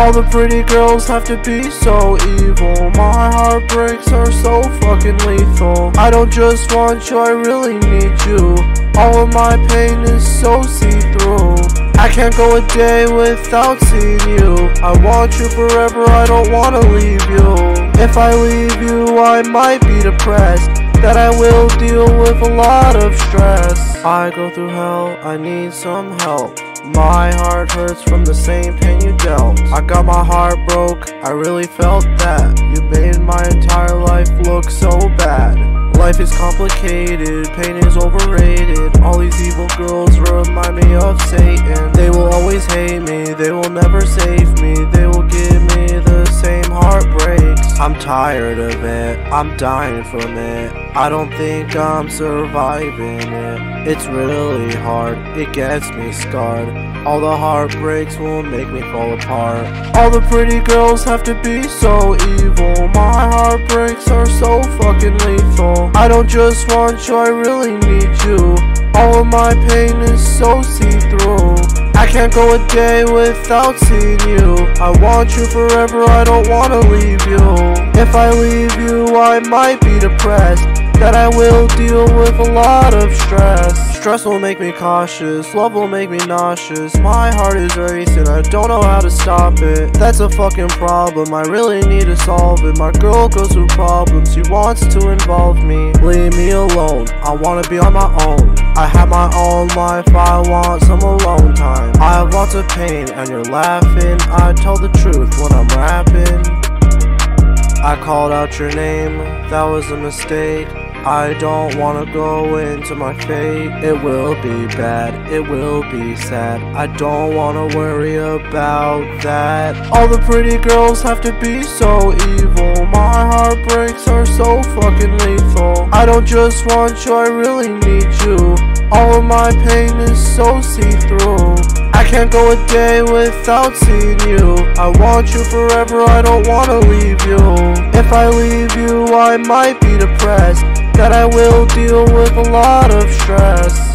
All the pretty girls have to be so evil. My heartbreaks are so fucking lethal. I don't just want you, I really need you. All of my pain is so see through. I can't go a day without seeing you. I want you forever, I don't wanna leave you. If I leave you, I might be depressed. That I will deal with a lot of stress. I go through hell, I need some help. My heart hurts from the same pain you dealt. I got my heart broke, I really felt that. You made my entire life look so bad. Life is complicated, pain is overrated. All these evil girls remind me of Satan. They will always hate me, they will never save me. They will give me the same heartbreaks. I'm tired of it, I'm dying from it. I don't think I'm surviving it. It's really hard, it gets me scarred. All the heartbreaks will make me fall apart. All the pretty girls have to be so evil. My heartbreaks are so fucking lethal. I don't just want you, I really need you. All of my pain is so see through. I can't go a day without seeing you. I want you forever, I don't wanna leave you. If I leave you, I might be depressed. That I will deal with a lot of stress. Stress will make me cautious, love will make me nauseous. My heart is racing, I don't know how to stop it. That's a fucking problem, I really need to solve it. My girl goes through problems, she wants to involve me. Leave me alone, I wanna be on my own. I have my own life, I want some alone time. I have lots of pain, and you're laughing. I tell the truth when I'm rapping. I called out your name, that was a mistake. I don't wanna go into my fate. It will be bad, it will be sad. I don't wanna worry about that. All the pretty girls have to be so evil. My heartbreaks are so fucking lethal. I don't just want you, I really need you. All of my pain is so see through. I can't go a day without seeing you. I want you forever, I don't wanna leave you. If I leave you, I might be depressed. That I will deal with a lot of stress.